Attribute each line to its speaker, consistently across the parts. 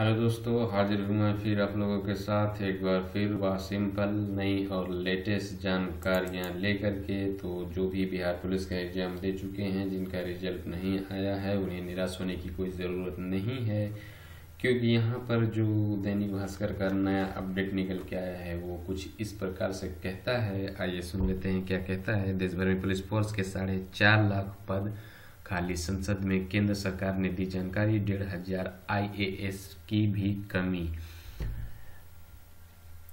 Speaker 1: Hello दोस्तों, हाजिर हूँ मैं फिर आप लोगों के साथ एक बार फिर वह सिंपल नई और लेटेस्ट जानकारियाँ लेकर के। तो जो भी बिहार पुलिस का एग्ज़ाम दे चुके हैं, जिनका रिज़ल्ट नहीं आया है, उन्हें निराश होने की कोई ज़रूरत नहीं है, क्योंकि यहाँ पर जो दैनिक भास्कर का नया अपडेट निकल के आया है, वो कुछ इस प्रकार से कहता है। आइए सुन लेते हैं क्या कहता है। देश भर में पुलिस फोर्स के साढ़े चार लाख पद खाली संसद में केंद्र सरकार ने दी जानकारी, डेढ़ हज़ार आईएएस की भी कमी।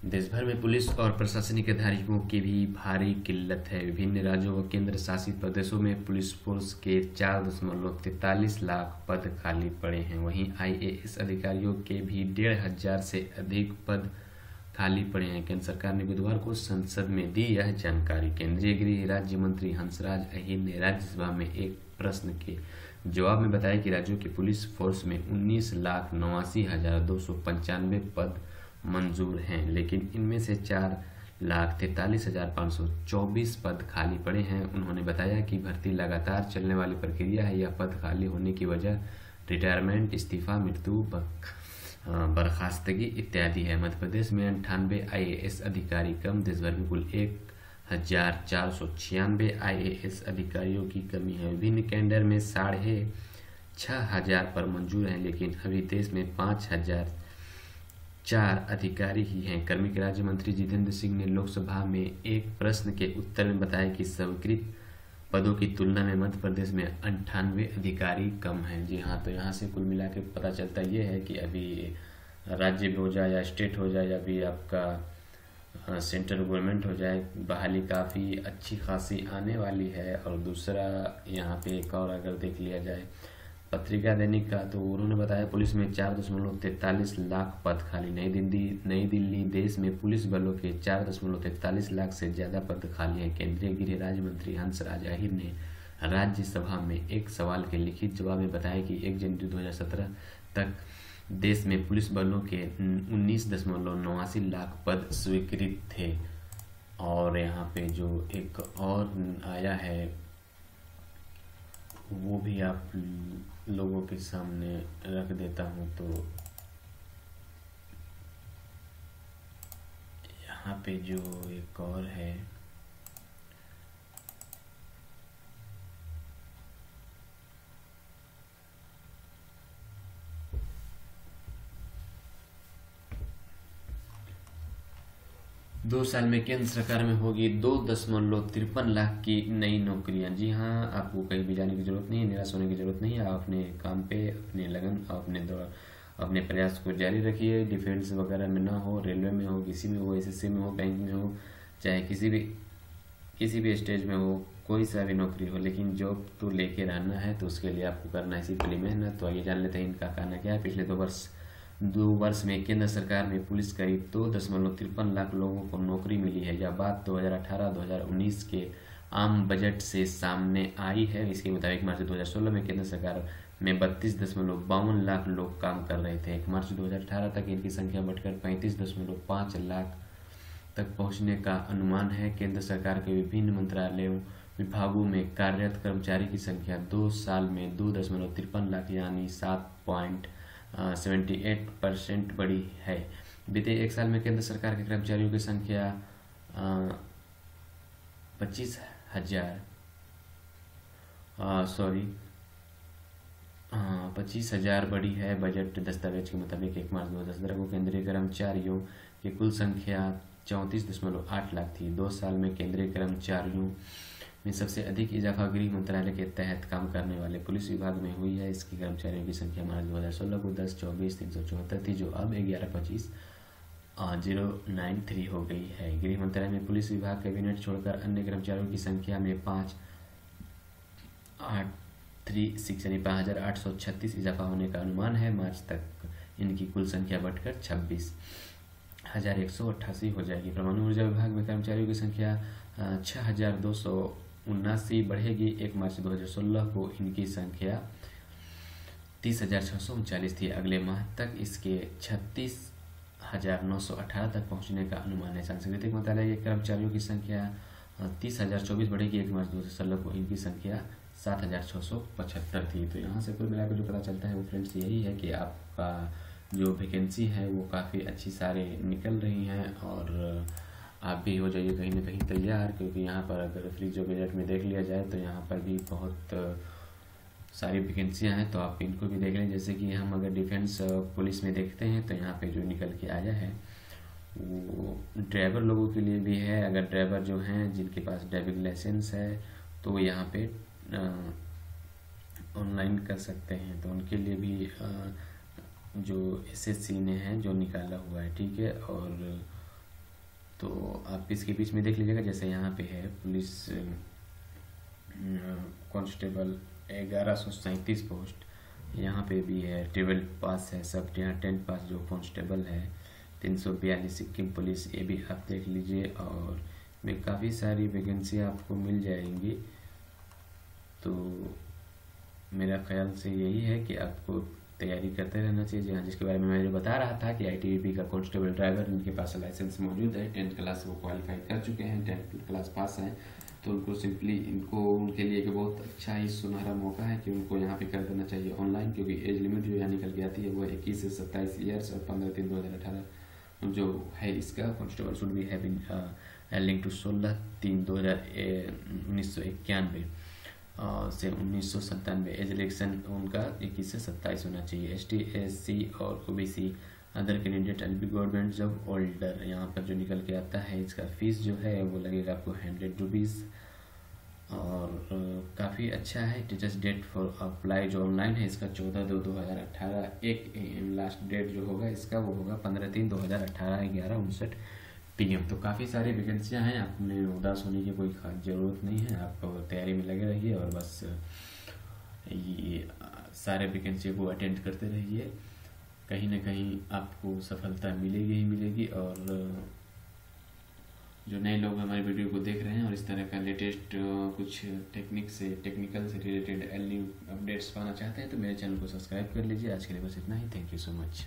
Speaker 1: देश भर में पुलिस और प्रशासनिक अधिकारियों की भी भारी किल्लत है। विभिन्न राज्यों व केंद्र शासित प्रदेशों में पुलिस फोर्स के चार दशमलव तैतालीस लाख पद खाली पड़े हैं। वहीं आईएएस अधिकारियों के भी डेढ़ हज़ार से अधिक पद खाली पड़े हैं। केंद्र सरकार ने बुधवार को संसद में दी यह जानकारी। केंद्रीय गृह राज्य मंत्री हंसराज अहिर ने राज्यसभा में एक प्रश्न के जवाब में बताया कि राज्यों की पुलिस फोर्स में उन्नीस लाख नवासी हज़ार दो सौ पंचानवे पद मंजूर हैं, लेकिन इनमें से चार लाख तैतालीस हज़ार पाँच सौ चौबीस पद खाली पड़े हैं। उन्होंने बताया कि भर्ती लगातार चलने वाली प्रक्रिया है। यह पद खाली होने की वजह रिटायरमेंट, इस्तीफा, मृत्यु बर्खास्तगी इत्यादि है। मध्य प्रदेश में अंठानवे आई अधिकारी कम, देश भर में कुल एक हज़ार चार सौ छियानवे आई अधिकारियों की कमी है। विभिन्न कैंडर में साढ़े छः हज़ार पर मंजूर हैं, लेकिन अभी देश में पाँच हज़ार चार अधिकारी ही हैं। कर्मिक राज्य मंत्री जितेंद्र सिंह ने लोकसभा में एक प्रश्न के उत्तर में बताया कि स्वीकृत पदों की तुलना में मध्य प्रदेश में अंठानवे अधिकारी कम हैं। जी हाँ तो यहाँ से कुल मिला के पता चलता ये है कि अभी राज्य हो जाए या स्टेट हो जाए, या भी आपका सेंट्रल गवर्नमेंट हो जाए, बहाली काफ़ी अच्छी खासी आने वाली है। और दूसरा यहाँ पे एक और अगर देख लिया जाए पत्रिका दैनिक का तो उन्होंने बताया पुलिस में चार दशमलव तैतालीस लाख पद खाली। नई दिल्ली नई दिल्ली देश में पुलिस बलों के चार दशमलव तैतालीस लाख से ज़्यादा पद खाली हैं। केंद्रीय गृह राज्य मंत्री हंसराज अहिर ने राज्यसभा में एक सवाल के लिखित जवाब में बताया कि एक जनवरी दो हज़ार सत्रह तक देश में पुलिस बलों के उन्नीस दशमलव नवासी लाख पद स्वीकृत थे। और यहाँ पे जो एक और आया है, वो भी आप लोगों के सामने रख देता हूँ तो यहाँ पे जो एक और है दो साल में केंद्र सरकार में होगी दो दशमलव तिरपन लाख की नई नौकरियाँ। जी हाँ आपको कहीं भी जाने की ज़रूरत नहीं, निराश होने की ज़रूरत नहीं, आप अपने काम पे, अपने लगन अपने अपने प्रयास को जारी रखिए। डिफेंस वगैरह में ना हो, रेलवे में हो, किसी में हो, एसएससी में हो, बैंक में हो, चाहे किसी भी किसी भी स्टेज में हो, कोई सा भी नौकरी हो, लेकिन जॉब तो लेके रहना है तो उसके लिए आपको करना है। सिंपली मेहनत। तो आइए जान लेते हैं इनका कहना क्या है। पिछले दो वर्ष दो वर्ष में केंद्र सरकार में पुलिस करीब दो दशमलव तिरपन लाख लोगों को नौकरी मिली है यह बात 2018-2019 के आम बजट से सामने आई है। इसके मुताबिक मार्च 2016 में केंद्र सरकार में बत्तीस दशमलव बावन लाख लोग काम कर रहे थे। मार्च 2018 तक इनकी संख्या बढ़कर पैंतीस दशमलव पाँच लाख तक पहुँचने का अनुमान है। केंद्र सरकार के विभिन्न मंत्रालयों, विभागों में कार्यरत कर्मचारी की संख्या दो साल में दो दशमलव तिरपन लाख, यानी सात पॉइंट सेवेंटी एट परसेंट बढ़ी है। बीते एक साल में केंद्र सरकार के कर्मचारियों की संख्या पच्चीस हज़ार सॉरी पच्चीस हज़ार बढ़ी है बजट दस्तावेज़ के मुताबिक एक मार्च दो हज़ार सत्रह को केंद्रीय कर्मचारियों की कुल संख्या चौंतीस दशमलव आठ लाख थी। दो साल में केंद्रीय कर्मचारियों में सबसे अधिक इजाफा गृह मंत्रालय के तहत काम करने वाले पुलिस विभाग में हुई है। इसकी कर्मचारियों की संख्या मार्च दो हज़ार सोलह को दस, चौबीस, तीन सौ चौहत्तर थी, जो अब ग्यारह, पच्चीस ज़ीरो नाइन थ्री हो गई है। गृह मंत्रालय में पुलिस विभाग, कैबिनेट छोड़कर अन्य कर्मचारियों की संख्या में पाँच, आठ, थ्री, सिक्स यानी पाँच हज़ार आठ सौ छत्तीस इजाफा होने का अनुमान है। मार्च तक इनकी कुल संख्या बढ़कर छब्बीस हज़ार एक सौ अट्ठासी हो जाएगी। परमाणु ऊर्जा विभाग में कर्मचारियों की संख्या छः हज़ार दो सौ उन्नासी बढ़ेगी। एक मार्च 2016 को इनकी संख्या तीस हज़ार छः सौ उनचालीस थी। अगले माह तक इसके छत्तीस हज़ार नौ सौ अठारह तक पहुँचने का अनुमान है। सांस्कृतिक मंत्रालय के कर्मचारियों की संख्या तीस हज़ार चौबीस बढ़ेगी। एक मार्च दो हज़ार सोलह को इनकी संख्या सात हज़ार छः सौ पचहत्तर थी। तो यहाँ से कुल मिलाकर जो पता चलता है वो फ्रेंड्स यही है कि आपका जो वैकेंसी है वो काफ़ी अच्छी सारे निकल रही हैं और आप भी हो जाइए कहीं ना कहीं तैयार क्योंकि यहाँ पर अगर फ्री जो बजट में देख लिया जाए तो यहाँ पर भी बहुत सारी वैकेंसियाँ हैं तो आप इनको भी देख लें। जैसे कि हम अगर डिफेंस पुलिस में देखते हैं तो यहाँ पे जो निकल के आया है वो ड्राइवर लोगों के लिए भी है। अगर ड्राइवर जो हैं जिनके पास ड्राइविंग लाइसेंस है तो वो यहाँ पे ऑनलाइन कर सकते हैं। तो उनके लिए भी आ, जो एसएससी ने है जो निकाला हुआ है ठीक है? और तो आप इसके बीच में देख लीजिएगा, जैसे यहाँ पे है पुलिस कांस्टेबल ग्यारह सौ सैंतीस पोस्ट। यहाँ पे भी है, ट्वेल्व पास है, सब यहाँ टेंथ पास जो कांस्टेबल है, तीन सौ बयालीस सिक्किम पुलिस, ये भी आप देख लीजिए और में काफ़ी सारी वैकेंसी आपको मिल जाएँगी। तो मेरा ख्याल से यही है कि आपको तैयारी करते रहना चाहिए। जी हाँ जिसके बारे में मैं बता रहा था कि आई का कॉन्स्टेबल ड्राइवर इनके पास लाइसेंस मौजूद है। टेंथ क्लास वो क्वालिफाई कर चुके हैं टेंथ क्लास पास हैं। तो उनको सिंपली इनको, उनके लिए एक बहुत अच्छा ही सुनहरा मौका है कि उनको यहाँ पे कर देना चाहिए ऑनलाइन क्योंकि एज लिमिट जो यहाँ निकल के आती है, वो इक्कीस से सत्ताईस ईयर्स और पंद्रह तीन दो हज़ार अठारह जो है इसका कॉन्स्टेबल शुड भी है लिंक टू सोलह तीन दो हज़ार उन्नीस सौ इक्यानवे। से उन्नीस सौ सत्तानवे एज इलेक्शन उनका इक्कीस से सत्ताईस होना चाहिए। एस टी, एस सी और O B C, other candidate L B government जब ओल्डर यहाँ पर जो निकल के आता है, इसका फ़ीस जो है वो लगेगा आपको हंड्रेड रुपीज़ और काफ़ी अच्छा है, टीचर्स डेट फॉर अप्लाई जो ऑनलाइन है, इसका चौदह दो दो हज़ार अट्ठारह एक लास्ट डेट जो होगा, इसका वो होगा पंद्रह तीन दो हज़ार अट्ठारह ग्यारह, उनसठ। पीएम तो काफ़ी सारी वैकेंसियाँ हैं। आपने उदास होने की कोई खास ज़रूरत नहीं है। आप तैयारी में लगे रहिए और बस ये सारे वैकेंसी को अटेंड करते रहिए। कहीं ना कहीं आपको सफलता मिलेगी ही मिलेगी और जो नए लोग हमारे वीडियो को देख रहे हैं और इस तरह का लेटेस्ट कुछ टेक्निक से टेक्निकल से रिलेटेड एल अपडेट्स पाना चाहते हैं तो मेरे चैनल को सब्सक्राइब कर लीजिए। आज के लिए बस इतना ही। Thank you so much